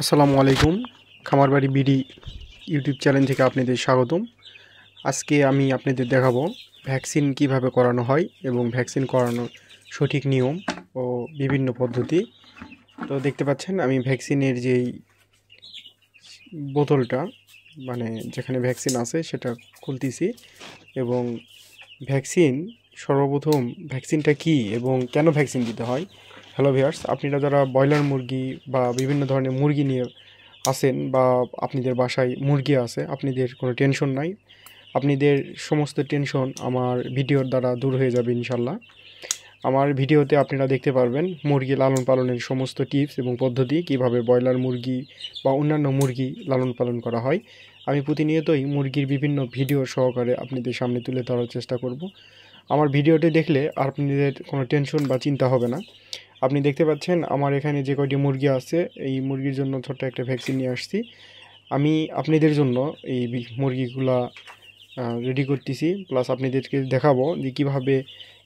আসসালামু আলাইকুম। খামারবাড়ি BD YouTube channel থেকে আপনাদের স্বাগতম। আজকে আমি আপনাদের দেখাবো ভ্যাকসিন কীভাবে করানো হয় এবং ভ্যাকসিন করানোর সঠিক নিয়ম ও বিভিন্ন পদ্ধতি। তো দেখতে পাচ্ছেন, আমি ভ্যাকসিনের যেই বোতলটা মানে যেখানে ভ্যাকসিন আছে সেটা খুলতেছি এবং ভ্যাকসিন সর্বপ্রথম ভ্যাকসিনটা কি এবং কেন ভ্যাকসিন দিতে হয় হ্যালো ভিয়ার্স আপনারা যারা ব্রয়লার মুরগি বা বিভিন্ন ধরনের মুরগি নিয়ে আসেন বা আপনাদের বাসায় মুরগি আছে, আপনাদের কোনো টেনশন নাই। আপনাদের সমস্ত টেনশন আমার ভিডিওর দ্বারা দূর হয়ে যাবে ইনশাল্লাহ আমার ভিডিওতে আপনারা দেখতে পারবেন মুরগি লালন পালনের সমস্ত টিপস এবং পদ্ধতি, কীভাবে ব্রয়লার মুরগি বা অন্যান্য মুরগি লালন পালন করা হয়। আমি প্রতিনিয়তই মুরগির বিভিন্ন ভিডিও সহকারে আপনাদের সামনে তুলে ধরার চেষ্টা করব। আমার ভিডিওটি দেখলে আপনাদের কোনো টেনশন বা চিন্তা হবে না। আপনি দেখতে পাচ্ছেন আমার এখানে যে কয়টি মুরগি আছে, এই মুরগির জন্য ছোট্ট একটা ভ্যাকসিন নিয়ে আসছি। আমি আপনাদের জন্য এই মুরগিগুলা রেডি করতেছি। প্লাস আপনাদেরকে দেখাবো যে কীভাবে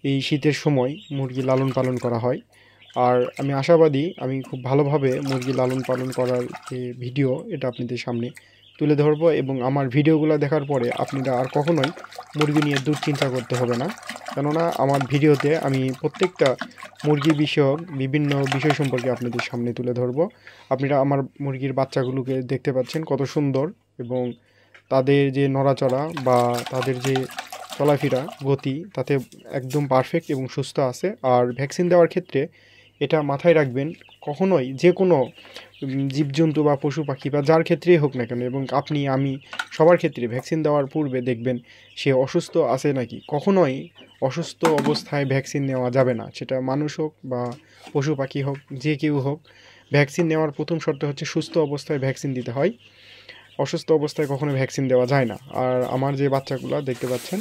এই শীতের সময় মুরগি লালন পালন করা হয়। আর আমি আশাবাদী, আমি খুব ভালোভাবে মুরগি লালন পালন করার যে ভিডিও এটা আপনাদের সামনে তুলে ধরবো এবং আমার ভিডিওগুলো দেখার পরে আপনারা আর কখনোই মুরগি নিয়ে দুশ্চিন্তা করতে হবে না। কেননা আমার ভিডিওতে আমি প্রত্যেকটা মুরগি বিষয়ক বিভিন্ন বিষয় সম্পর্কে আপনাদের সামনে তুলে ধরবো। আপনারা আমার মুরগির বাচ্চাগুলোকে দেখতে পাচ্ছেন কত সুন্দর এবং তাদের যে নড়াচড়া বা তাদের যে চলাফেরা গতি তাতে একদম পারফেক্ট এবং সুস্থ আছে। আর ভ্যাকসিন দেওয়ার ক্ষেত্রে এটা মাথায় রাখবেন, কখনোই যে কোনো জীবজন্তু বা পশু পাখি বা যার ক্ষেত্রেই হোক না কেন এবং আপনি, আমি সবার ক্ষেত্রে ভ্যাকসিন দেওয়ার পূর্বে দেখবেন সে অসুস্থ আছে নাকি। কখনোই অসুস্থ অবস্থায় ভ্যাকসিন নেওয়া যাবে না। সেটা মানুষ হোক বা পশু পাখি হোক, যে কেউ হোক, ভ্যাকসিন নেওয়ার প্রথম শর্ত হচ্ছে সুস্থ অবস্থায় ভ্যাকসিন দিতে হয়। অসুস্থ অবস্থায় কখনো ভ্যাকসিন দেওয়া যায় না। আর আমার যে বাচ্চাগুলো দেখতে পাচ্ছেন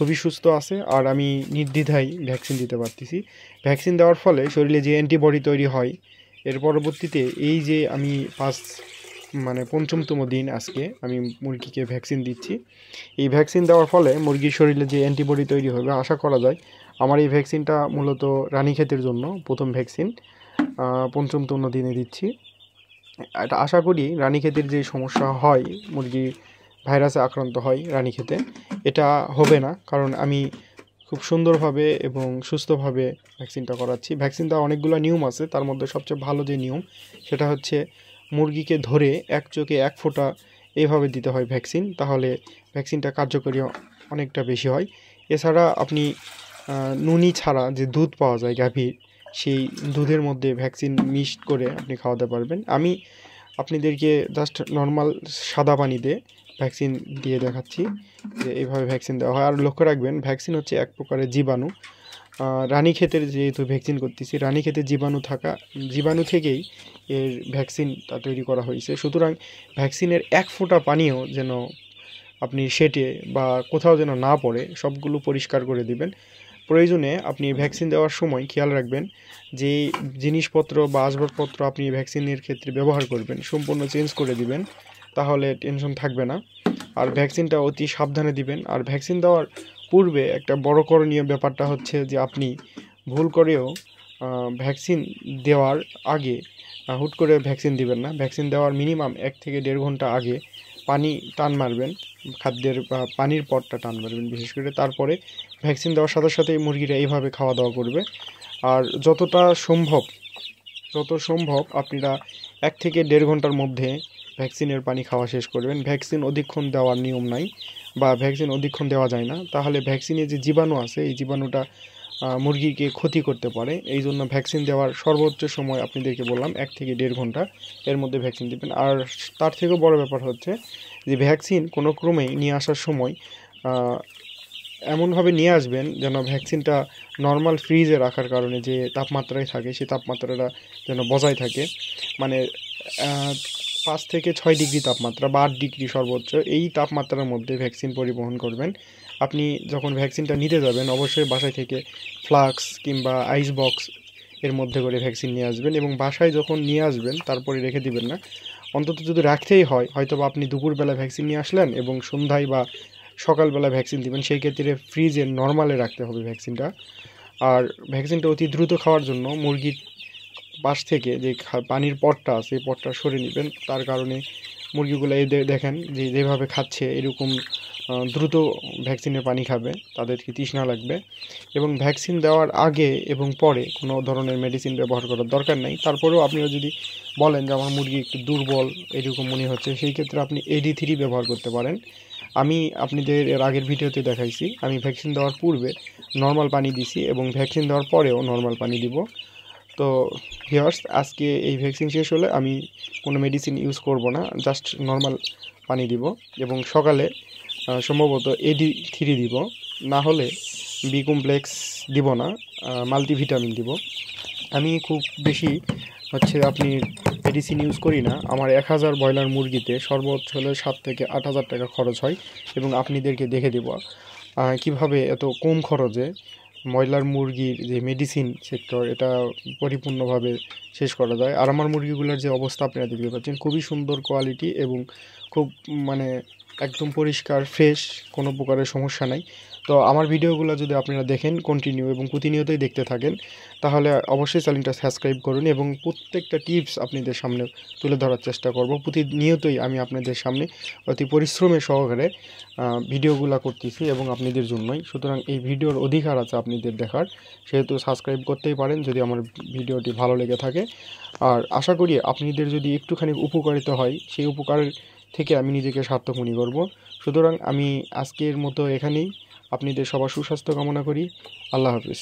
খুবই সুস্থ আছে আর আমি নির্দ্বিধায় ভ্যাকসিন দিতে পারতেছি। ভ্যাকসিন দেওয়ার ফলে শরীরে যে অ্যান্টিবডি তৈরি হয়, এর পরবর্তীতে এই যে আমি পাঁচ মানে পঞ্চমতম দিন আজকে আমি মুরগিকে ভ্যাকসিন দিচ্ছি, এই ভ্যাকসিন দেওয়ার ফলে মুরগির শরীরে যে অ্যান্টিবডি তৈরি হবে, আশা করা যায় আমার এই ভ্যাকসিনটা মূলত রানীক্ষেতের জন্য প্রথম ভ্যাকসিন পঞ্চমতম দিনে দিচ্ছি। এটা আশা করি রানীক্ষেতের যে সমস্যা হয় মুরগি ভাইরাসে আক্রান্ত হয় রানীক্ষেতে এটা হবে না, কারণ আমি খুব সুন্দরভাবে এবং সুস্থভাবে ভ্যাকসিনটা করাচ্ছি। ভ্যাকসিন দেওয়া অনেকগুলো নিয়ম আছে, তার মধ্যে সবচেয়ে ভালো যে নিয়ম, সেটা হচ্ছে মুরগিকে ধরে এক চোখে এক ফোঁটা এইভাবে দিতে হয় ভ্যাকসিন, তাহলে ভ্যাকসিনটা কার্যকরী অনেকটা বেশি হয়। এছাড়া আপনি নুনি ছাড়া যে দুধ পাওয়া যায়, গাভীর, সেই দুধের মধ্যে ভ্যাকসিন মিক্সড করে আপনি খাওয়াতে পারবেন। আমি আপনাদেরকে জাস্ট নর্মাল সাদা পানিতে ভ্যাকসিন দিয়ে দেখাচ্ছি যে এইভাবে ভ্যাকসিন দেওয়া হয়। আর লক্ষ্য রাখবেন, ভ্যাকসিন হচ্ছে এক প্রকারের জীবাণু। রানী ক্ষেতের যেহেতু ভ্যাকসিন করতেছি, রানী ক্ষেতের জীবাণু থাকা, জীবাণু থেকেই এর ভ্যাকসিনটা তৈরি করা হয়েছে। সুতরাং ভ্যাকসিনের এক ফোঁটা পানিও যেন আপনি সেটে বা কোথাও যেন না পড়ে, সবগুলো পরিষ্কার করে দিবেন। প্রয়োজনে আপনি ভ্যাকসিন দেওয়ার সময় খেয়াল রাখবেন যে জিনিসপত্র বা আসবাবপত্র আপনি ভ্যাকসিনের ক্ষেত্রে ব্যবহার করবেন, সম্পূর্ণ চেঞ্জ করে দিবেন। তাহলে টেনশন থাকবে না। আর ভ্যাকসিনটা অতি সাবধানে দিবেন। আর ভ্যাকসিন দেওয়ার পূর্বে একটা বড় করণীয় ব্যাপারটা হচ্ছে যে, আপনি ভুল করেও ভ্যাকসিন দেওয়ার আগে হুট করে ভ্যাকসিন দিবেন না। ভ্যাকসিন দেওয়ার মিনিমাম এক থেকে দেড় ঘণ্টা আগে পানি টান মারবেন। খাদ্যের পানির পটটা টান মারবেন বিশেষ করে। তারপরে ভ্যাকসিন দেওয়ার সাথে সাথে মুরগিরা এইভাবে খাওয়া দাওয়া করবে। আর যতটা সম্ভব, যত সম্ভব আপনারা এক থেকে দেড় ঘণ্টার মধ্যে ভ্যাকসিনের পানি খাওয়া শেষ করবেন। ভ্যাকসিন অধিকক্ষণ দেওয়ার নিয়ম নাই বা ভ্যাকসিন অধিকক্ষণ দেওয়া যায় না। তাহলে ভ্যাকসিনে যে জীবাণু আছে, এই জীবাণুটা মুরগিকে ক্ষতি করতে পারে। এই জন্য ভ্যাকসিন দেওয়ার সর্বোচ্চ সময় আপনাদেরকে বললাম এক থেকে দেড় ঘণ্টা। এর মধ্যে ভ্যাকসিন দেবেন। আর তার থেকেও বড় ব্যাপার হচ্ছে যে, ভ্যাকসিন কোনো ক্রমেই নিয়ে আসার সময় এমনভাবে নিয়ে আসবেন যেন ভ্যাকসিনটা নর্মাল ফ্রিজে রাখার কারণে যে তাপমাত্রায় থাকে সেই তাপমাত্রাটা যেন বজায় থাকে। মানে পাঁচ থেকে ছয় ডিগ্রি তাপমাত্রা বা আট ডিগ্রি সর্বোচ্চ এই তাপমাত্রার মধ্যে ভ্যাকসিন পরিবহন করবেন। আপনি যখন ভ্যাকসিনটা নিতে যাবেন, অবশ্যই বাসায় থেকে ফ্লাক্স কিংবা আইস বক্স এর মধ্যে করে ভ্যাকসিন নিয়ে আসবেন এবং বাসায় যখন নিয়ে আসবেন, তারপরে রেখে দিবেন না। অন্তত যদি রাখতেই হয় হয়তো বা আপনি দুপুরবেলা ভ্যাকসিন নিয়ে আসলেন এবং সন্ধ্যায় বা সকালবেলা ভ্যাকসিন দিবেন, সেই ক্ষেত্রে ফ্রিজে নর্মালে রাখতে হবে ভ্যাকসিনটা। আর ভ্যাকসিনটা অতি দ্রুত খাওয়ার জন্য মুরগির পাশ থেকে যে পানির পটটা আছে এই পটটা সরে নেবেন। তার কারণে মুরগিগুলো এই দেখেন যে যেভাবে খাচ্ছে, এরকম দ্রুত ভ্যাকসিনের পানি খাবে। তাদেরকে তৃষ্ণা লাগবে। এবং ভ্যাকসিন দেওয়ার আগে এবং পরে কোনো ধরনের মেডিসিন ব্যবহার করার দরকার নেই। তারপরেও আপনিও যদি বলেন যে আমার মুরগি একটু দুর্বল, এরকম মনে হচ্ছে, সেই ক্ষেত্রে আপনি এডি থ্রি ব্যবহার করতে পারেন। আমি আপনাদের এর আগের ভিডিওতে দেখাইছি। আমি ভ্যাকসিন দেওয়ার পূর্বে নর্মাল পানি দিছি এবং ভ্যাকসিন দেওয়ার পরেও নর্মাল পানি দিব। তো ভিওর্স আজকে এই ভ্যাকসিন শেষ হলে আমি কোনো মেডিসিন ইউজ করব না জাস্ট নর্মাল পানি দিব এবং সকালে সম্ভবত এডি থ্রি দিব, না হলে বি কমপ্লেক্স দিব না মাল্টিভিটামিন দিব। আমি খুব বেশি হচ্ছে আপনি মেডিসিন ইউজ করি না, আমার এক হাজার ব্রয়লার মুরগিতে সর্বোচ্চ হলে সাত থেকে আট হাজার টাকা খরচ হয় এবং আপনাদেরকে দেখে দেব কীভাবে এত কম খরচে ব্রয়লার মুরগির যে মেডিসিন সেক্টর এটা পরিপূর্ণভাবে শেষ করা যায়। আর আমার মুরগিগুলোর যে অবস্থা আপনারা দেখতে পাচ্ছেন, খুবই সুন্দর কোয়ালিটি এবং খুব মানে একদম পরিষ্কার ফ্রেশ কোনো প্রকারের সমস্যা নাই। তো আমার ভিডিওগুলো যদি আপনারা দেখেন কন্টিনিউ এবং প্রতিনিয়তই দেখতে থাকেন, তাহলে অবশ্যই চ্যানেলটা সাবস্ক্রাইব করুন এবং প্রত্যেকটা টিপস আপনাদের সামনে তুলে ধরার চেষ্টা করব। প্রতিনিয়তই আমি আপনাদের সামনে অতি পরিশ্রমের সহকারে ভিডিওগুলো করতেছি এবং আপনাদের জন্যই। সুতরাং এই ভিডিওর অধিকার আছে আপনাদের দেখার। সেহেতু সাবস্ক্রাইব করতেই পারেন যদি আমার ভিডিওটি ভালো লেগে থাকে। আর আশা করি আপনাদের যদি একটুখানি উপকারিত হয়, সেই উপকার থেকে আমি নিজেকে সার্থক মনে করব। সুতরাং আমি আজকের মতো এখানেই। আপনাদের সবার সুস্বাস্থ্য কামনা করি। আল্লাহ হাফিজ।